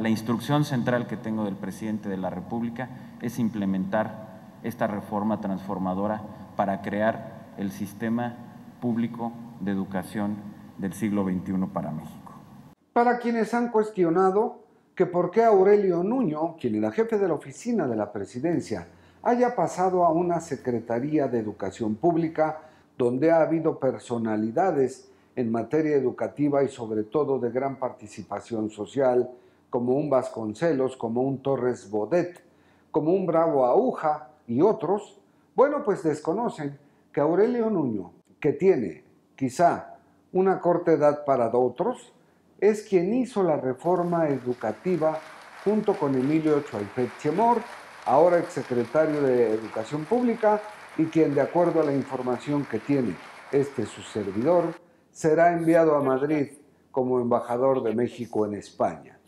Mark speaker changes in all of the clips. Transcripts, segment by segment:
Speaker 1: La instrucción central que tengo del presidente de la República es implementar esta reforma transformadora para crear el sistema público de educación del siglo XXI para México.
Speaker 2: Para quienes han cuestionado que por qué Aurelio Nuño, quien era jefe de la oficina de la presidencia, haya pasado a una Secretaría de Educación Pública donde ha habido personalidades en materia educativa y sobre todo de gran participación social, como un Vasconcelos, como un Torres Bodet, como un Bravo Aguja y otros, bueno, pues desconocen que Aurelio Nuño, que tiene quizá una corta edad para otros, es quien hizo la reforma educativa junto con Emilio Chualpet Chemor, ahora exsecretario de Educación Pública, y quien, de acuerdo a la información que tiene este su servidor, será enviado a Madrid como embajador de México en España.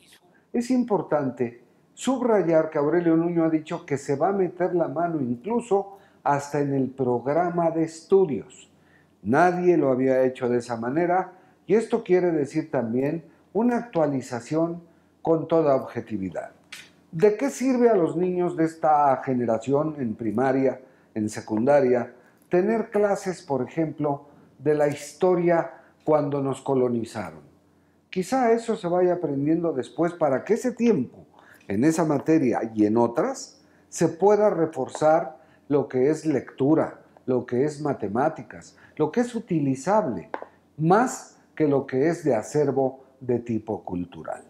Speaker 2: Es importante subrayar que Aurelio Nuño ha dicho que se va a meter la mano incluso hasta en el programa de estudios. Nadie lo había hecho de esa manera y esto quiere decir también una actualización con toda objetividad. ¿De qué sirve a los niños de esta generación en primaria, en secundaria, tener clases, por ejemplo, de la historia cuando nos colonizaron? Quizá eso se vaya aprendiendo después para que ese tiempo, en esa materia y en otras, se pueda reforzar lo que es lectura, lo que es matemáticas, lo que es utilizable, más que lo que es de acervo de tipo cultural.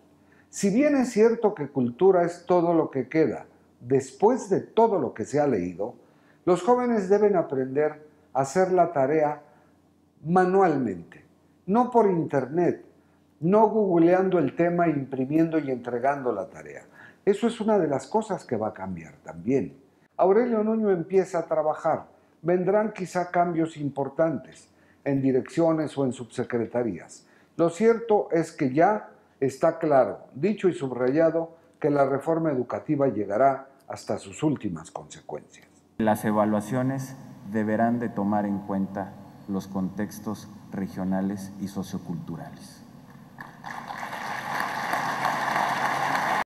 Speaker 2: Si bien es cierto que cultura es todo lo que queda después de todo lo que se ha leído, los jóvenes deben aprender a hacer la tarea manualmente, no por internet, no googleando el tema, imprimiendo y entregando la tarea. Eso es una de las cosas que va a cambiar también. Aurelio Nuño empieza a trabajar. Vendrán quizá cambios importantes en direcciones o en subsecretarías. Lo cierto es que ya está claro, dicho y subrayado, que la reforma educativa llegará hasta sus últimas consecuencias.
Speaker 1: Las evaluaciones deberán de tomar en cuenta los contextos regionales y socioculturales.